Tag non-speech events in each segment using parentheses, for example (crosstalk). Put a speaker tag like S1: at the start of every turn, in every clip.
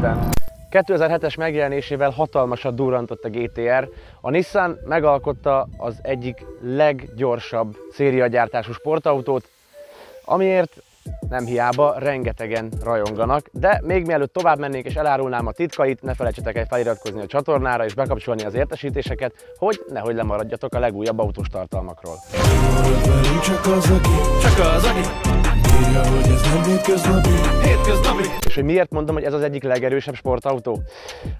S1: Úristen! 2007-es megjelenésével hatalmasat durrantott a GTR. A Nissan megalkotta az egyik leggyorsabb szériagyártású sportautót, amiért nem hiába, rengetegen rajonganak, de még mielőtt tovább mennék és elárulnám a titkait, ne felejtsetek el feliratkozni a csatornára és bekapcsolni az értesítéseket, hogy nehogy lemaradjatok a legújabb autós tartalmakról.
S2: Csak az, aki, csak az, aki
S1: És hogy miért mondom, hogy ez az egyik legerősebb sportautó?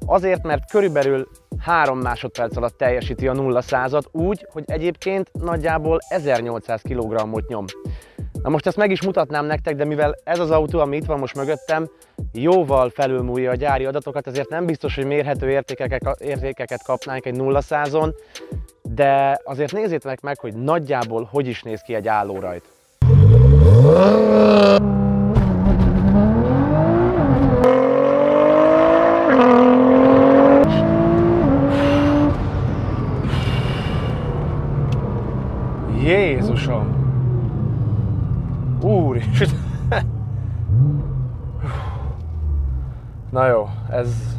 S1: Azért, mert körülbelül 3 másodperc alatt teljesíti a 0 százat úgy, hogy egyébként nagyjából 1800 kg-ot nyom. Na most ezt meg is mutatnám nektek, de mivel ez az autó, ami itt van most mögöttem, jóval felülmúlja a gyári adatokat, ezért nem biztos, hogy mérhető értékeket, értékeket kapnánk egy 0 százon, de azért nézzétek meg, hogy nagyjából hogy is néz ki egy állórajt. Jézusom! Úristen! Na jó, ez...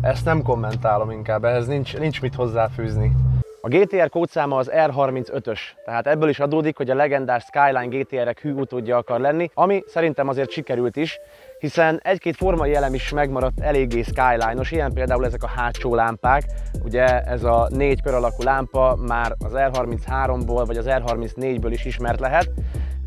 S1: Ezt nem kommentálom inkább, ehhez nincs, nincs mit hozzáfűzni. A GTR kódszáma az R35-ös, tehát ebből is adódik, hogy a legendás Skyline GTR-ek hű utódja akar lenni, ami szerintem azért sikerült is, hiszen egy-két formai elem is megmaradt eléggé skyline-os, ilyen például ezek a hátsó lámpák, ugye ez a négy kör alakú lámpa már az R33-ból vagy az R34-ből is ismert lehet.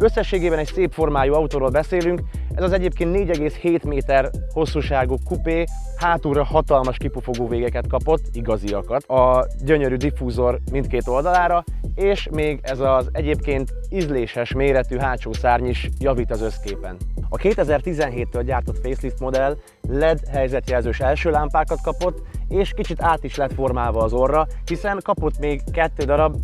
S1: Összességében egy szép formájú autóról beszélünk, ez az egyébként 4,7 méter hosszúságú kupé hátulra hatalmas kipufogó végeket kapott, igaziakat, a gyönyörű diffúzor mindkét oldalára, és még ez az egyébként ízléses méretű hátsó szárny is javít az összképen. A 2017-től gyártott facelift modell LED helyzetjelzős első lámpákat kapott, és kicsit át is lett formálva az orra, hiszen kapott még kettő darab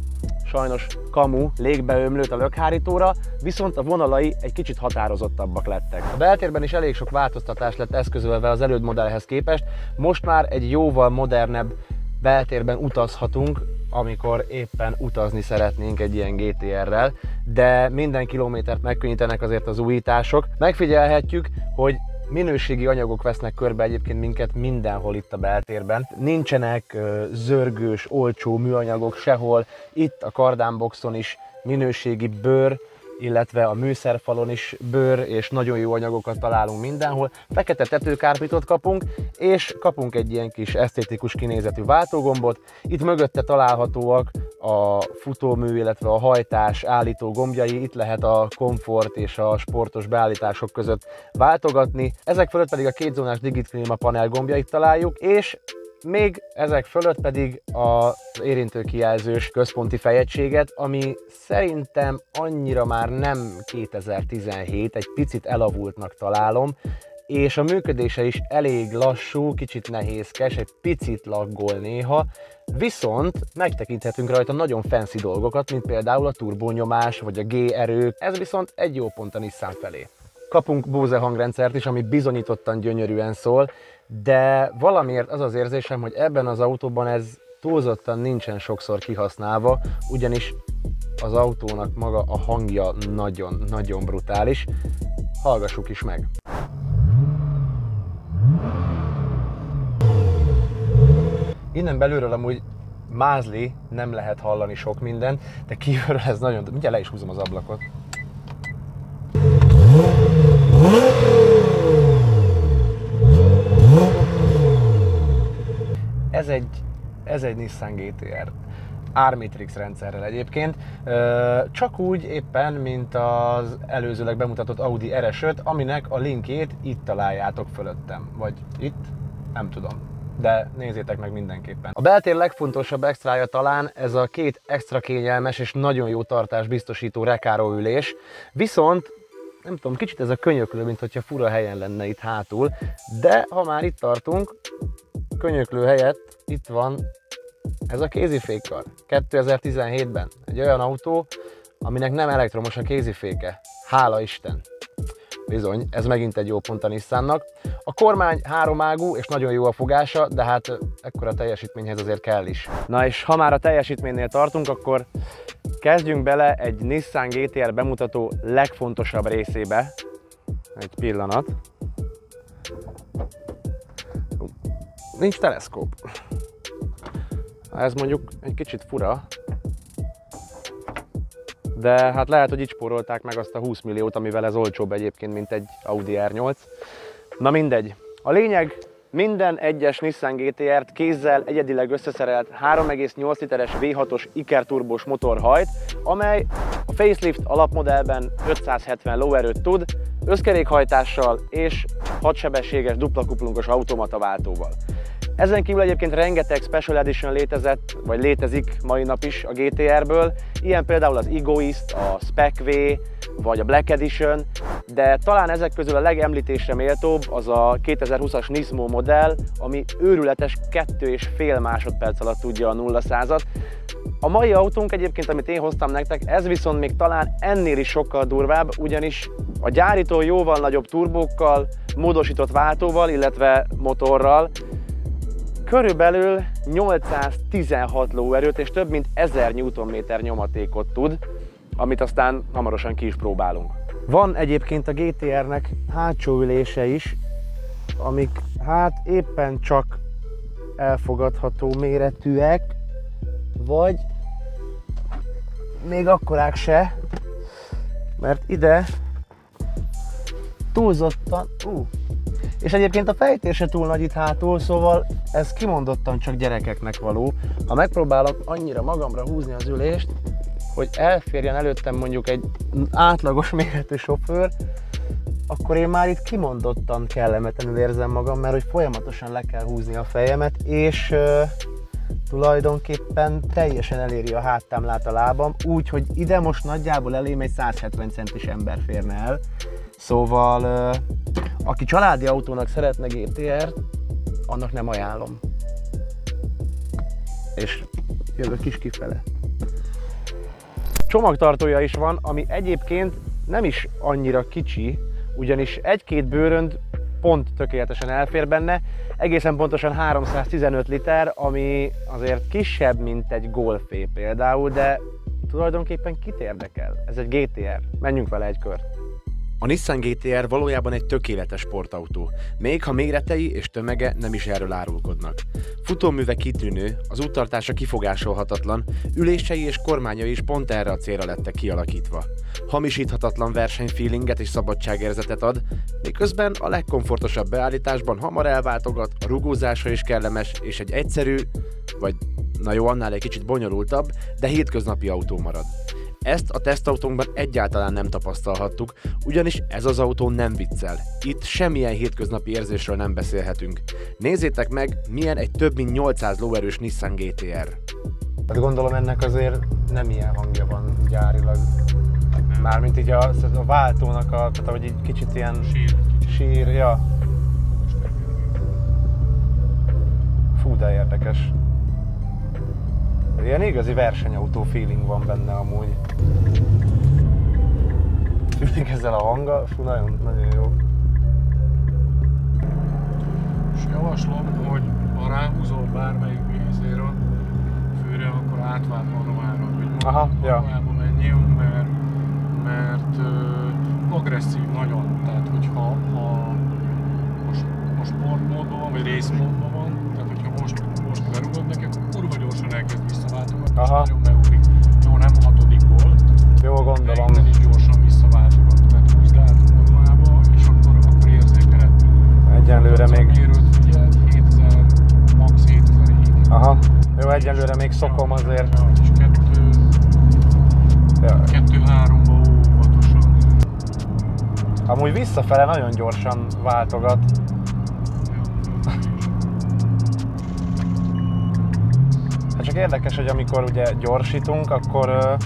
S1: sajnos kamu légbeömlőt a lökhárítóra, viszont a vonalai egy kicsit határozottabbak lettek. A beltérben is elég sok változtatás lett eszközölve az előd modellhez képest, most már egy jóval modernebb beltérben utazhatunk, amikor éppen utazni szeretnénk egy ilyen GTR-rel, de minden kilométert megkönnyítenek azért az újítások. Megfigyelhetjük, hogy minőségi anyagok vesznek körbe egyébként minket mindenhol itt a beltérben. Nincsenek zörgős, olcsó műanyagok sehol. Itt a kardánboxon is minőségi bőr, illetve a műszerfalon is bőr és nagyon jó anyagokat találunk mindenhol. Fekete tetőkárpitot kapunk, és kapunk egy ilyen kis esztétikus kinézetű váltógombot. Itt mögötte találhatóak a futómű, illetve a hajtás állító gombjai, itt lehet a komfort és a sportos beállítások között váltogatni. Ezek fölött pedig a kétzónás Digit panel gombjait találjuk, és még ezek fölött pedig az érintőkijelzős központi fejegységet, ami szerintem annyira már nem 2017, egy picit elavultnak találom, és a működése is elég lassú, kicsit nehézkes, egy picit laggol néha, viszont megtekinthetünk rajta nagyon fancy dolgokat, mint például a turbónyomás vagy a G-erők, ez viszont egy jó pont a Nissan felé. Kapunk Bose hangrendszert is, ami bizonyítottan gyönyörűen szól, de valamiért az az érzésem, hogy ebben az autóban ez túlzottan nincsen sokszor kihasználva, ugyanis az autónak maga a hangja nagyon-nagyon brutális. Hallgassuk is meg! Innen belülről amúgy mázli, nem lehet hallani sok minden, de kívülről ez nagyon... Mindjárt le is húzom az ablakot. Ez egy, ez egy Nissan GTR. R-Matrix rendszerrel egyébként, csak úgy éppen, mint az előzőleg bemutatott Audi RS5, aminek a linkjét itt találjátok fölöttem, vagy itt, nem tudom de nézzétek meg mindenképpen. A beltér legfontosabb extrája talán ez a két extra kényelmes és nagyon jó tartás biztosító rekáróülés, viszont nem tudom, kicsit ez a könyöklő, mint hogyha fura helyen lenne itt hátul, de ha már itt tartunk, könyöklő helyett itt van ez a kézifékkar. 2017-ben egy olyan autó, aminek nem elektromos a kéziféke. Hála Isten! Bizony, ez megint egy jó pont a Nissannak. A kormány háromágú és nagyon jó a fogása, de hát ekkora teljesítményhez azért kell is. Na és ha már a teljesítménynél tartunk, akkor kezdjünk bele egy Nissan GTR bemutató legfontosabb részébe. Egy pillanat. Nincs teleszkóp. Ez mondjuk egy kicsit fura, de hát lehet, hogy így spórolták meg azt a 20 milliót, amivel ez olcsóbb egyébként, mint egy Audi R8. Na mindegy. A lényeg, minden egyes Nissan GTR-t kézzel egyedileg összeszerelt 3,8 literes V6-os Iker turbós motor hajt, amely a facelift alapmodellben 570 lóerőt tud, összkerékhajtással és 6 sebességes dupla kuplungos automata váltóval. Ezen kívül egyébként rengeteg Special Edition létezett, vagy létezik mai nap is a GTR-ből, ilyen például az Egoist, a Spec V, vagy a Black Edition, de talán ezek közül a legemlítésre méltóbb az a 2020-as Nismo modell, ami őrületes 2,5 másodperc alatt tudja a 0 százat. A mai autónk egyébként, amit én hoztam nektek, ez viszont még talán ennél is sokkal durvább, ugyanis a gyárító jóval nagyobb turbókkal, módosított váltóval, illetve motorral körülbelül 816 lóerőt és több mint 1000 Nm nyomatékot tud, amit aztán hamarosan ki is próbálunk. Van egyébként a GTR-nek hátsó ülése is, amik hát éppen csak elfogadható méretűek, vagy még akkorák se, mert ide túlzottan, uh, és egyébként a fejtés se túl nagy itt hátul, szóval ez kimondottan csak gyerekeknek való. Ha megpróbálok annyira magamra húzni az ülést, hogy elférjen előttem mondjuk egy átlagos méretű sofőr, akkor én már itt kimondottan kellemetlenül érzem magam, mert hogy folyamatosan le kell húzni a fejemet, és uh, tulajdonképpen teljesen eléri a háttámlát a lábam, úgy, ide most nagyjából elém egy 170 centis ember férne el. Szóval uh, aki családi autónak szeretne GTR-t, annak nem ajánlom. És jövök is kifele. Csomagtartója is van, ami egyébként nem is annyira kicsi, ugyanis egy-két bőrönd pont tökéletesen elfér benne, egészen pontosan 315 liter, ami azért kisebb, mint egy Golfé például, de tulajdonképpen kit érdekel? Ez egy GTR, menjünk vele egy kört. A Nissan GTR valójában egy tökéletes sportautó, még ha méretei és tömege nem is erről árulkodnak. Futóműve kitűnő, az úttartása kifogásolhatatlan, ülései és kormányai is pont erre a célra lettek kialakítva. Hamisíthatatlan versenyfeelinget és szabadságérzetet ad, miközben a legkomfortosabb beállításban hamar elváltogat, a rugózása is kellemes, és egy egyszerű, vagy na jó, annál egy kicsit bonyolultabb, de hétköznapi autó marad. Ezt a tesztautónkban egyáltalán nem tapasztalhattuk, ugyanis ez az autó nem viccel. Itt semmilyen hétköznapi érzésről nem beszélhetünk. Nézzétek meg, milyen egy több mint 800 lóerős Nissan GTR. Hát gondolom ennek azért nem ilyen hangja van gyárilag. Mármint így a, a váltónak, a, tehát hogy egy kicsit ilyen
S3: Sír.
S1: sír, ja. Fú, de érdekes. Ilyen igazi versenyautó feeling van benne amúgy. Főleg ezzel a hanggal, fú, nagyon, nagyon jó.
S3: És javaslom, hogy ha ráhúzol bármelyik vízéről főre, akkor átvált manuára, hogy
S1: Aha, ja.
S3: menjél, mert, mert ö, agresszív nagyon. Tehát, hogyha ha most, most sportmódban van, vagy részmódban van, tehát hogyha most, most berugod neki, akkor elkezd visszaváltogatni, és
S1: Aha.
S3: nagyon beugrik. Jó, nem hatodik volt,
S1: Jó,
S3: de
S1: gondolom.
S3: innen is gyorsan visszaváltogat. Tehát húzd át manuába, és akkor, akkor érzékeled.
S1: Egyenlőre még.
S3: Mérőt figyeld, 7000, max 7000-ig.
S1: Aha. Jó, egyenlőre még szokom azért.
S3: Ja, és kettő,
S1: Ja.
S3: kettő-háromba óvatosan.
S1: Amúgy visszafele nagyon gyorsan váltogat. Érdekes, hogy amikor ugye gyorsítunk, akkor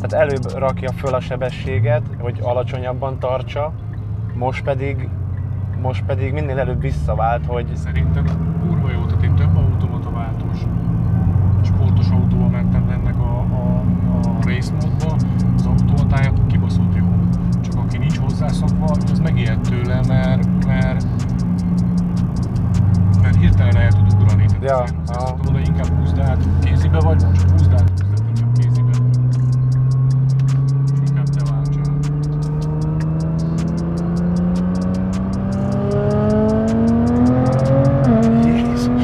S1: tehát előbb rakja föl a sebességet, hogy alacsonyabban tartsa, most pedig, most pedig minél előbb visszavált, hogy
S3: Szerintem kurva jó, tehát én több automata váltós sportos autóval mentem ennek a, a, a részmódba, az automatája kibaszott jó. Csak aki nincs hozzászokva, az megijed tőle, mert, mert
S1: Ja,
S3: Azért- azért
S1: aha.
S3: szoktam oda inkább húzd át. Kézibe vagy most? Húzd kézibe. Inkább te váltsál.
S1: Jézus.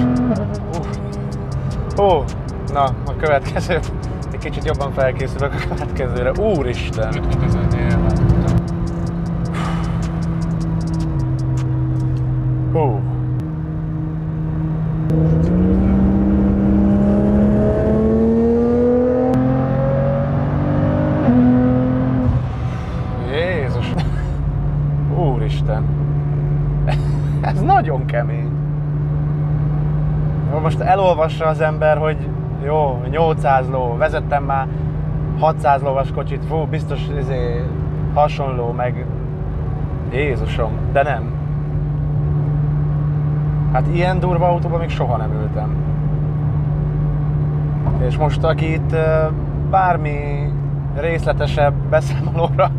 S1: Ó, na, a következő. Egy kicsit jobban felkészülök a következőre. Úristen!
S3: 50
S1: kemény. Most elolvassa az ember, hogy jó, 800 ló, vezettem már 600 lovas kocsit, fú, biztos izé, hasonló, meg Jézusom, de nem. Hát ilyen durva autóban még soha nem ültem. És most aki itt bármi részletesebb beszámolóra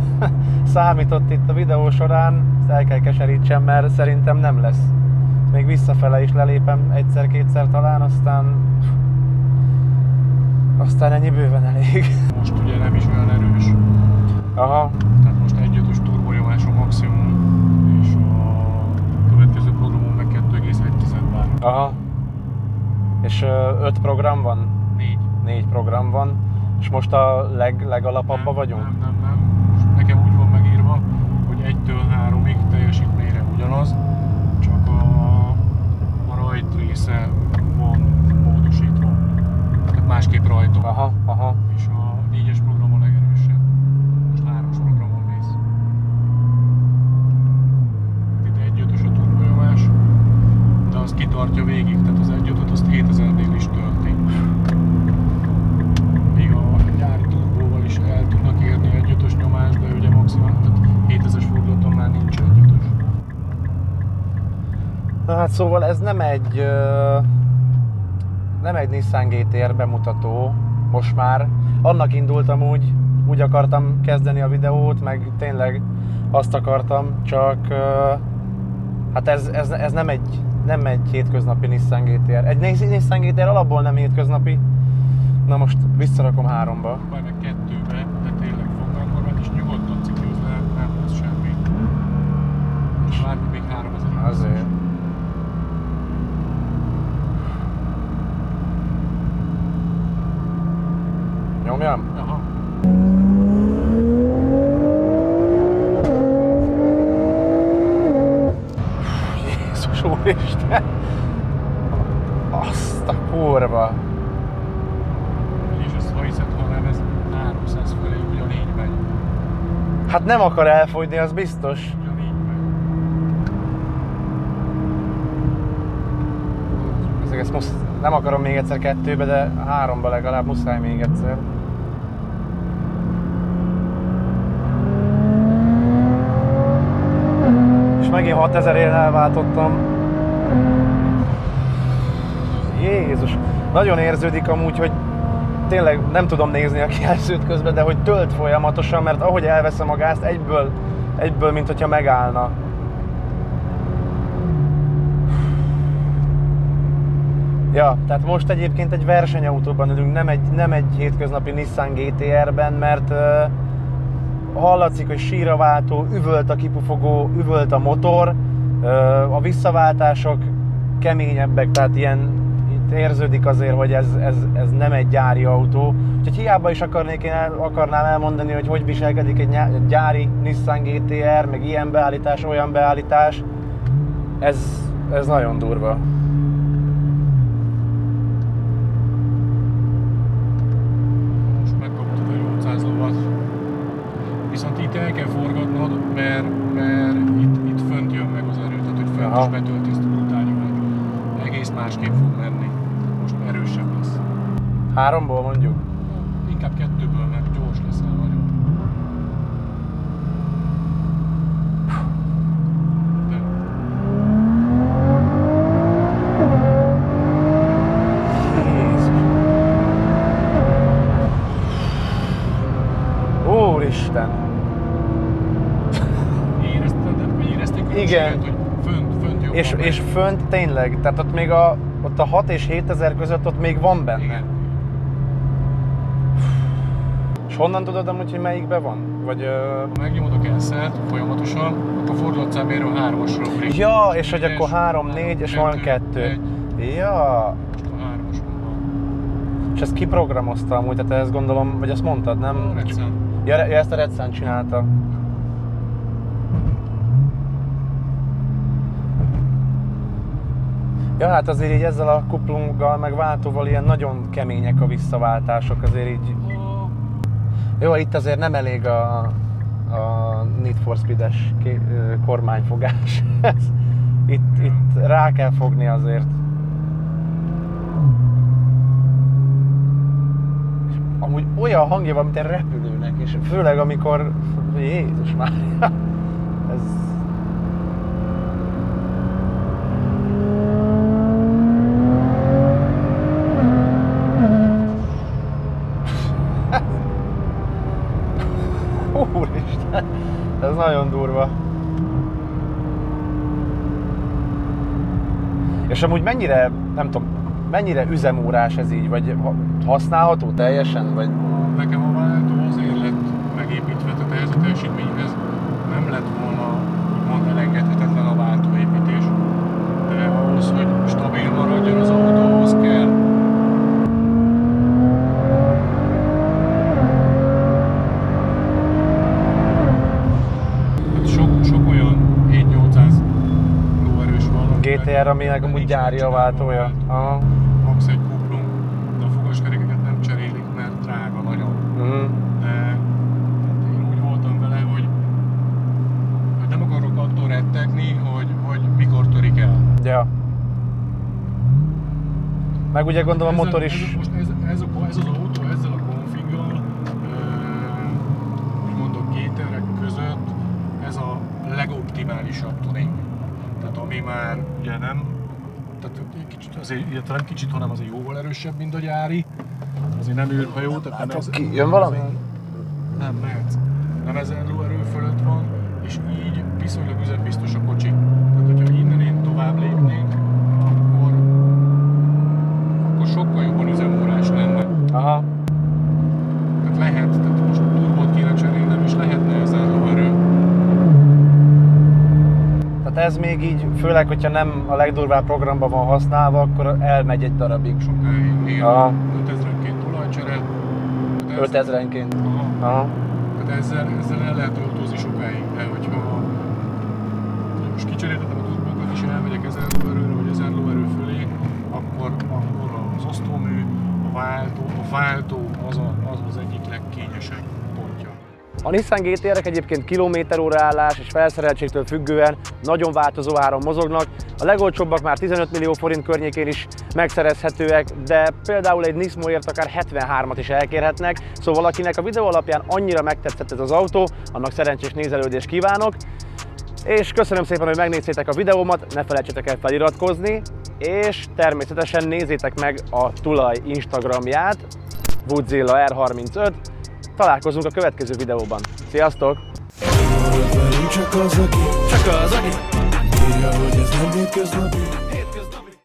S1: (laughs) számított itt a videó során, el kell keserítsem, mert szerintem nem lesz. Még visszafele is lelépem egyszer-kétszer talán, aztán aztán ennyi bőven elég.
S3: Most ugye nem is olyan erős.
S1: Aha,
S3: Tehát most egyötös turbonyomás a maximum, és a következő programon meg 2,1 vár.
S1: aha. És öt program van?
S3: Négy.
S1: Négy program van. És most a leg, legalapabban
S3: Nem,
S1: vagyunk?
S3: Nem, nem,
S1: szóval ez nem egy nem egy Nissan GTR bemutató most már. Annak indultam úgy, úgy akartam kezdeni a videót, meg tényleg azt akartam, csak hát ez, ez, ez nem, egy, nem egy hétköznapi Nissan GTR. Egy Nissan GTR alapból nem hétköznapi. Na most visszarakom háromba.
S3: Próbálj meg kettőbe, de tényleg fogalkorban is nyugodtan ciklusz, nem, nem hoz semmi. És várj, még 3000
S1: Azért. Nyomjam?
S3: Aha.
S1: Jézus úristen! Azt a kurva!
S3: És ezt ha hiszed, nem, ez 300 fölé ugyanígy megy.
S1: Hát nem akar elfogyni, az biztos.
S3: Ugyanígy megy.
S1: Ezek ezt musz... Nem akarom még egyszer kettőbe, de háromba legalább muszáj még egyszer. És megint 6000 ér elváltottam. Jézus! Nagyon érződik amúgy, hogy tényleg nem tudom nézni a kijelzőt közben, de hogy tölt folyamatosan, mert ahogy elveszem a gázt, egyből, egyből, mint hogyha megállna. Ja, tehát most egyébként egy versenyautóban ülünk, nem egy, nem egy hétköznapi Nissan GTR-ben, mert uh, hallatszik, hogy sír a váltó, üvölt a kipufogó, üvölt a motor, a visszaváltások keményebbek, tehát ilyen itt érződik azért, hogy ez, ez, ez nem egy gyári autó. Úgyhogy hiába is akarnék, én el, akarnám elmondani, hogy hogy viselkedik egy gyári Nissan GTR, meg ilyen beállítás, olyan beállítás. Ez, ez nagyon durva.
S3: Most megkaptad a 800 lovat. Viszont itt el kell forgatnod, mert, mert itt, itt fönt jön meg az erő, tehát hogy fönt
S1: Aha.
S3: is betölti ezt a brutál nyomást. Egész másképp fog menni. Most erősebb lesz.
S1: Háromból mondjuk.
S3: Inkább kettőből, mert gyors leszel nagyon. De
S1: Jézus. Úristen!
S3: érezted, vagy érezték
S1: Igen.
S3: különbséget, hogy fönt,
S1: tényleg, tehát ott még a ott a 6 és 7 ezer között ott még van benne.
S3: Igen.
S1: És honnan tudod amúgy, hogy melyikben van? Vagy... Ö...
S3: Ha megnyomod a cancel folyamatosan, akkor fordulatszámérő 3-asra ugrik.
S1: Ja, és hogy akkor 3, 4, és van 2.
S3: egy.
S1: Ja,
S3: Most a 3-ason van.
S1: és ezt kiprogramozta amúgy, tehát ezt gondolom, vagy ezt mondtad, nem?
S3: Redszám.
S1: Ja, ja ezt a Red Sun csinálta. Ja, hát azért így ezzel a kuplunggal, meg váltóval ilyen nagyon kemények a visszaváltások, azért így... Jó, itt azért nem elég a, a Need for Speed-es kormányfogás. (laughs) Itt, itt rá kell fogni azért. És amúgy olyan hangja van, mint egy repülőnek, és főleg amikor... Jézus már. Ez... Úristen, ez nagyon durva. És amúgy mennyire, nem tudom, mennyire üzemórás ez így, vagy ha- használható teljesen, vagy...
S3: Nekem a váltó azért lett megépítve, tehát ehhez a teljesítményhez nem lett volna úgymond elengedhetetlen a váltóépítés. De ahhoz, hogy stabil maradjon az autó, ahhoz kell. Hát sok, sok olyan 7-800 lóerős van.
S1: GTR, aminek amúgy gyári a váltója. Aha.
S3: Max egy kuplung, de a fogaskerékeket nem cserélik, mert drága nagyon.
S1: Mhm.
S3: De én úgy voltam vele, hogy, hogy nem akarok attól rettegni, hogy, hogy mikor törik el.
S1: Ja. Meg ugye gondolom a motor
S3: Ez,
S1: is...
S3: most ez, ez, a, ez az autó ezzel a konfiggal, úgymond a GTR-ek között ez a legoptimálisabb tuning. Ami már ugye nem, tehát egy kicsit, azért, illetve nem kicsit, hanem azért jóval erősebb, mint a gyári. Azért nem űrhajó, tehát nem ez,
S1: Ki, jön valami?
S3: nem mehetsz. Nem ezer lóerő fölött van, és így viszonylag üzembiztos a kocsi. Tehát, hogyha innen én tovább lépnénk, akkor, akkor sokkal jobban üzemórás lenne.
S1: Aha.
S3: Tehát lehet, tehát most turbót kéne cserélnem, és lehetne ezer lóerő.
S1: Tehát ez még így, főleg, hogyha nem a legdurvább programban van használva, akkor elmegy egy darabig.
S3: Sokáig.
S1: Aha.
S3: 5000-enként olajcsere. Tehát ez-
S1: 5000-enként.
S3: Aha.
S1: Aha.
S3: Tehát ezzel, ezzel el lehet autózni sokáig, de hogyha most kicseréltetem a turbókat és elmegyek 1000 lóerőre vagy 1000 lóerő fölé, akkor, akkor az osztómű, a váltó, a váltó az, a, az az egyik legkényesebb pontja.
S1: A Nissan GTR-ek egyébként kilométeróra állás és felszereltségtől függően nagyon változó áron mozognak. A legolcsóbbak már 15 millió forint környékén is megszerezhetőek, de például egy Nismoért akár 73-at is elkérhetnek, szóval akinek a videó alapján annyira megtetszett ez az autó, annak szerencsés nézelődést kívánok. És köszönöm szépen, hogy megnéztétek a videómat, ne felejtsetek el feliratkozni, és természetesen nézzétek meg a tulaj Instagramját, Woodzilla R35. Találkozunk a következő videóban. Sziasztok!
S2: Csak az, aki, csak az, aki írja, hogy ez nem hétköznapi